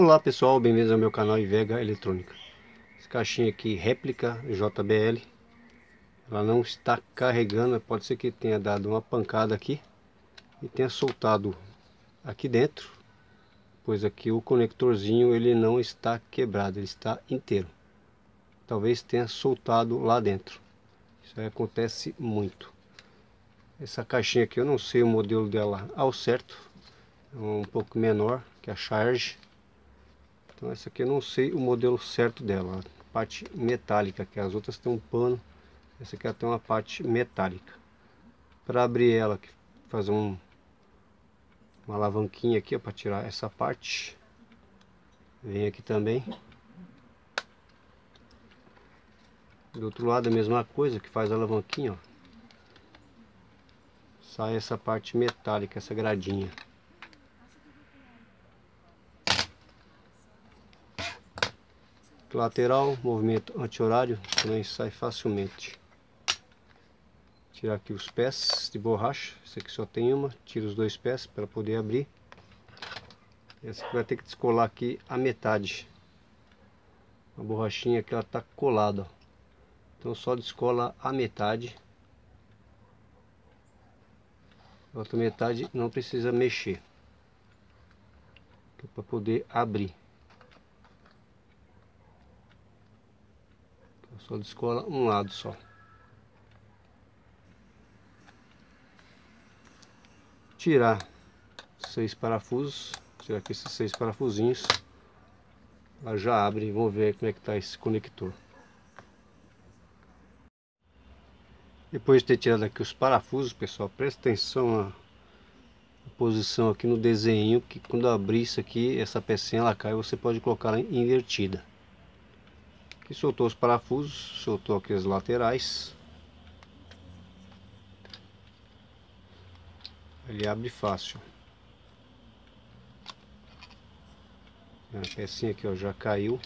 Olá pessoal, bem-vindos ao meu canal Ivega Eletrônica. Essa caixinha aqui, réplica JBL Ela não está carregando, pode ser que tenha dado uma pancada aqui E tenha soltado aqui dentro Pois aqui o conectorzinho ele não está quebrado, ele está inteiro. Talvez tenha soltado lá dentro. Isso aí acontece muito. Essa caixinha aqui eu não sei o modelo dela ao certo é um pouco menor que a Charge então essa aqui eu não sei o modelo certo dela, a parte metálica, que as outras tem um pano, essa aqui tem uma parte metálica. Para abrir ela, fazer um, uma alavanquinha aqui para tirar essa parte. Vem aqui também. Do outro lado a mesma coisa, que faz a alavanquinha, ó. Sai essa parte metálica, essa gradinha. Lateral, movimento anti-horário, também sai facilmente. Tirar aqui os pés de borracha, esse aqui só tem uma, tira os dois pés para poder abrir. Essa aqui vai ter que descolar aqui a metade. A borrachinha que ela está colada, ó. Então só descola a metade. A outra metade não precisa mexer. Para poder abrir. Só descola um lado só. Tirar seis parafusos. Tirar aqui esses seis parafusinhos. Ela já abre. Vamos ver como é que está esse conector. Depois de ter tirado aqui os parafusos, pessoal, presta atenção na posição aqui no desenho, que quando abrir isso aqui, essa pecinha ela cai, você pode colocar ela invertida. Soltou os parafusos, soltou aqui as laterais. Ele abre fácil. A pecinha aqui ó, já caiu.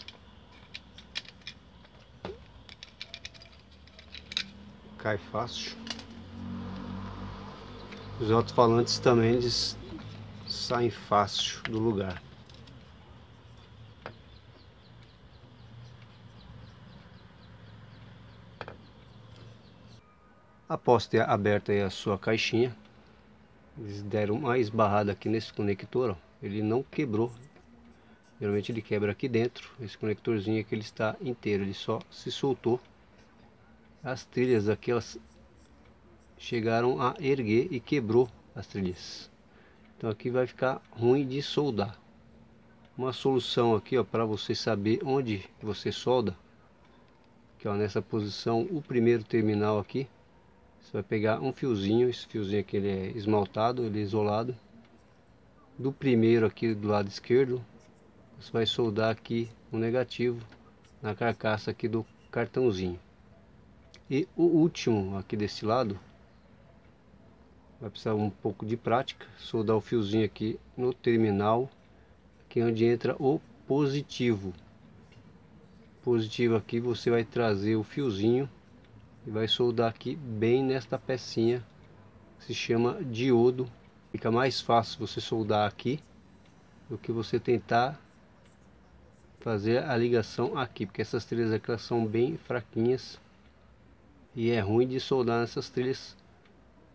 Cai fácil. Os alto-falantes também saem fácil do lugar. Após ter aberto a sua caixinha, eles deram uma esbarrada aqui nesse conector, ó. ele não quebrou. Geralmente ele quebra aqui dentro, esse conectorzinho aqui ele está inteiro, ele só se soltou. As trilhas aqui elas chegaram a erguer e quebrou as trilhas. Então aqui vai ficar ruim de soldar. Uma solução aqui para você saber onde você solda, que ó nessa posição o primeiro terminal aqui você vai pegar um fiozinho, esse fiozinho aqui ele é esmaltado, ele é isolado. Do primeiro aqui do lado esquerdo, você vai soldar aqui o um negativo na carcaça aqui do cartãozinho. E o último aqui desse lado, vai precisar um pouco de prática, soldar o fiozinho aqui no terminal, aqui onde entra o positivo. Positivo aqui você vai trazer o fiozinho e vai soldar aqui bem nesta pecinha que se chama diodo. Fica mais fácil você soldar aqui do que você tentar fazer a ligação aqui porque essas trilhas aqui elas são bem fraquinhas. E é ruim de soldar nessas trilhas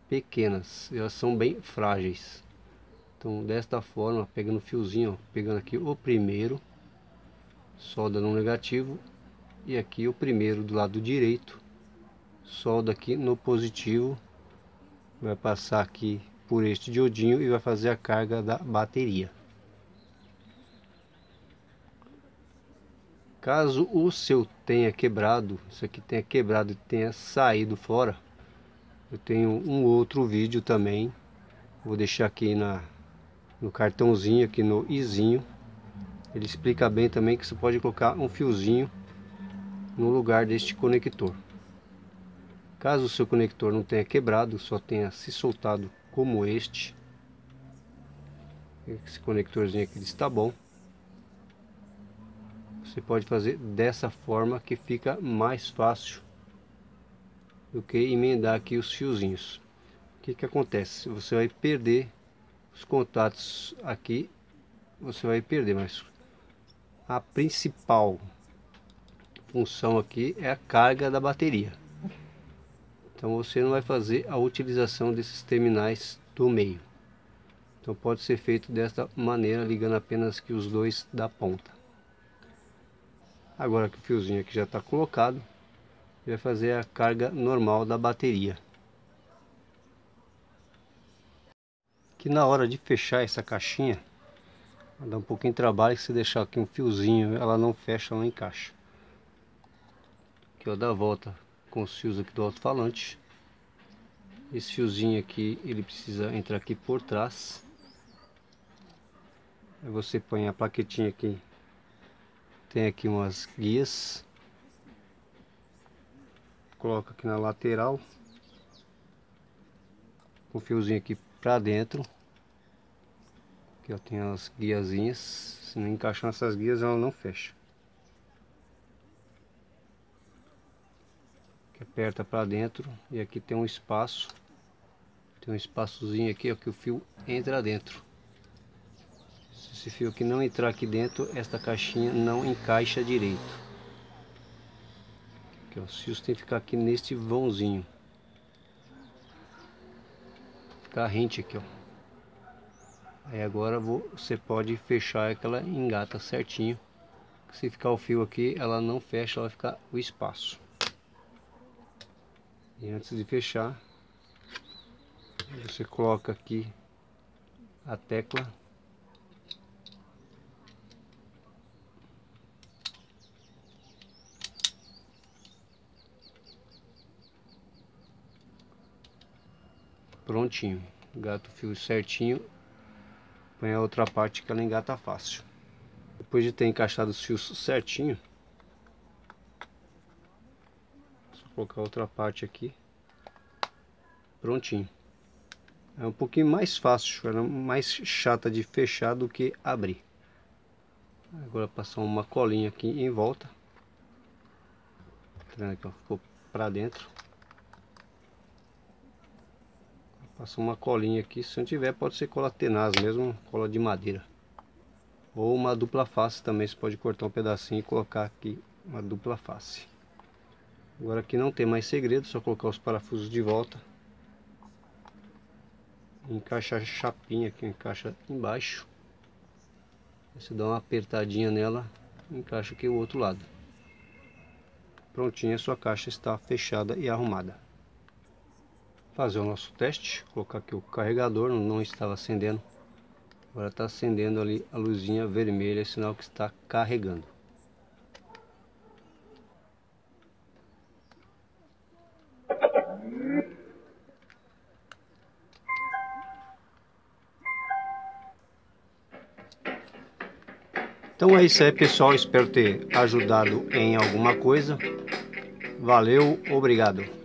pequenas. Elas são bem frágeis. Então desta forma pegando o fiozinho ó, pegando aqui o primeiro solda no negativo. E aqui o primeiro do lado direito solda aqui no positivo vai passar aqui por este diodinho e vai fazer a carga da bateria. Caso o seu tenha quebrado isso aqui tenha quebrado e tenha saído fora eu tenho um outro vídeo também. Vou deixar aqui na no cartãozinho aqui no izinho. Ele explica bem também que você pode colocar um fiozinho no lugar deste conector Caso o seu conector não tenha quebrado, só tenha se soltado como este, esse conectorzinho aqui está bom, você pode fazer dessa forma que fica mais fácil do que emendar aqui os fiozinhos. O que que acontece? Você vai perder os contatos aqui, você vai perder, mas a principal função aqui é a carga da bateria. Então você não vai fazer a utilização desses terminais do meio. Então pode ser feito desta maneira, ligando apenas que os dois da ponta. Agora que o fiozinho aqui já está colocado, vai fazer a carga normal da bateria. Que na hora de fechar essa caixinha, dá um pouquinho de trabalho se deixar aqui um fiozinho, ela não fecha, não encaixa. Aqui ó, dá a volta com os fios aqui do alto-falante. Esse fiozinho aqui, ele precisa entrar aqui por trás. Aí você põe a plaquetinha aqui. Tem aqui umas guias. Coloca aqui na lateral. Com o fiozinho aqui pra dentro. Aqui ó, tem as guiazinhas. Se não encaixar nessas guias, ela não fecha. Que aperta para dentro e aqui tem um espaço tem um espaçozinho aqui ó, que o fio entra dentro. Se esse fio aqui não entrar aqui dentro esta caixinha não encaixa direito. Aqui, ó, os fios tem que ficar aqui neste vãozinho. Ficar rente aqui ó. Aí agora você pode fechar aquela engata certinho se ficar o fio aqui ela não fecha ela vai ficar o espaço e antes de fechar, você coloca aqui a tecla. Prontinho. Engata o fio certinho. Põe a outra parte que ela engata fácil. Depois de ter encaixado os fios certinho colocar outra parte aqui. Prontinho. É um pouquinho mais fácil era mais chata de fechar do que abrir. Agora passar uma colinha aqui em volta. Tá aqui, ó, ficou para dentro? Passa uma colinha aqui. Se não tiver pode ser cola tenaz mesmo cola de madeira. Ou uma dupla face também. Você pode cortar um pedacinho e colocar aqui uma dupla face Agora aqui não tem mais segredo, só colocar os parafusos de volta. Encaixa a chapinha que encaixa embaixo. Você dá uma apertadinha nela, encaixa aqui o outro lado. Prontinha, sua caixa está fechada e arrumada. Fazer o nosso teste, colocar aqui o carregador, não estava acendendo. Agora está acendendo ali a luzinha vermelha, sinal que está carregando. Então é isso aí, pessoal. Espero ter ajudado em alguma coisa. Valeu, obrigado.